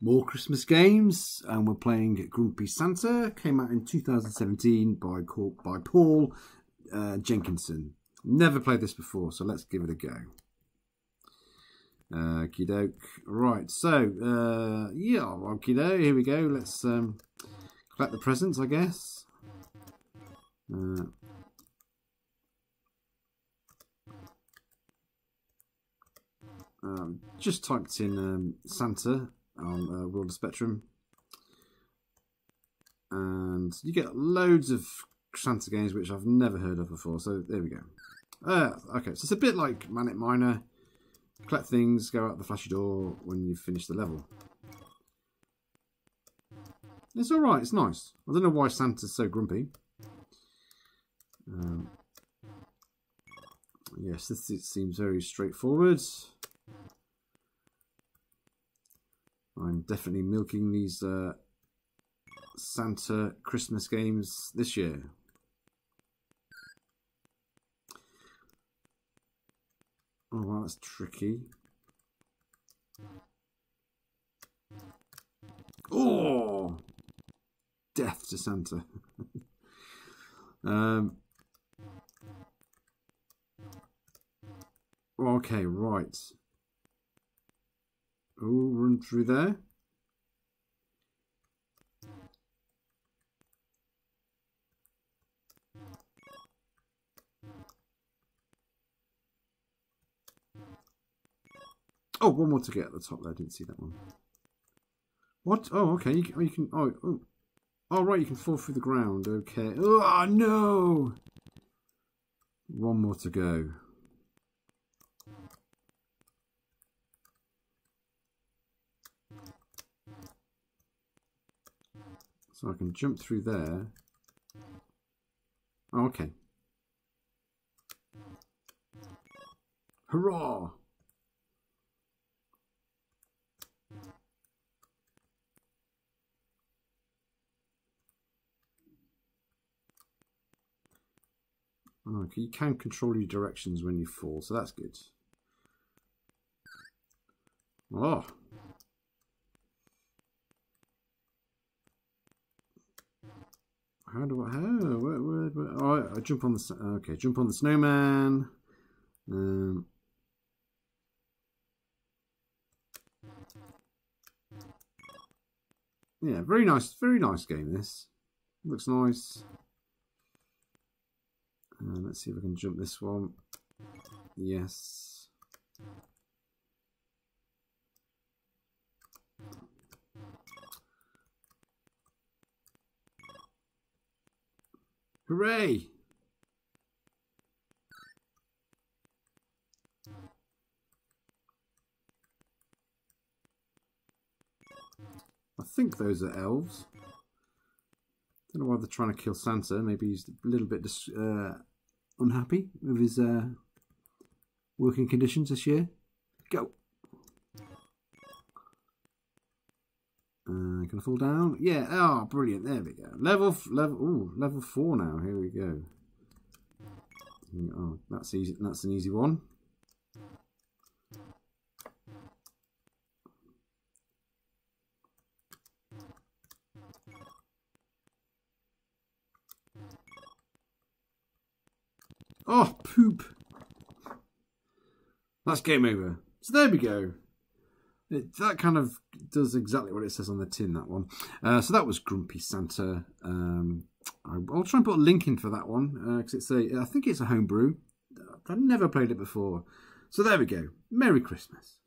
More Christmas games, and we're playing Grumpy Santa. Came out in 2017 by by Paul uh, Jenkinson. Never played this before, so let's give it a go. Uh. Right, so, uh, yeah, okie. Here we go. Let's um, collect the presents, I guess. Uh, um, just typed in um, Santa on uh, World of Spectrum. And you get loads of Santa games which I've never heard of before. So there we go. Uh, okay, so it's a bit like Manic Miner. Collect things, go out the flashy door when you finish the level. It's alright, it's nice. I don't know why Santa's so grumpy. Um, yes, this seems very straightforward. I'm definitely milking these uh, Santa Christmas games this year. Oh, well, that's tricky. Oh! Death to Santa. um, okay, right. Oh, run through there. Oh, one more to get at the top there. I didn't see that one. What? Oh, okay. You can, oh, you can oh, oh. Oh, right. You can fall through the ground. Okay. Oh, no. One more to go. So I can jump through there. Oh, okay. Hurrah! Oh, okay, you can control your directions when you fall, so that's good. Oh. How do I, how, where, where, where, oh, I jump on the, okay, jump on the snowman. Um, yeah, very nice, very nice game this. Looks nice. Uh, let's see if I can jump this one. Yes. Hooray! I think those are elves. Don't know why they're trying to kill Santa. Maybe he's a little bit uh, unhappy with his uh, working conditions this year. Go. Uh, can I fall down? Yeah. Oh, brilliant. There we go. Level, level, ooh, level four now. Here we go. Oh, that's easy. That's an easy one. Oh, poop. That's game over. So there we go. It, that kind of does exactly what it says on the tin, that one. Uh, so that was Grumpy Santa. Um, I'll try and put a link in for that one because uh, it's a, I think it's a homebrew. I've never played it before. So there we go. Merry Christmas.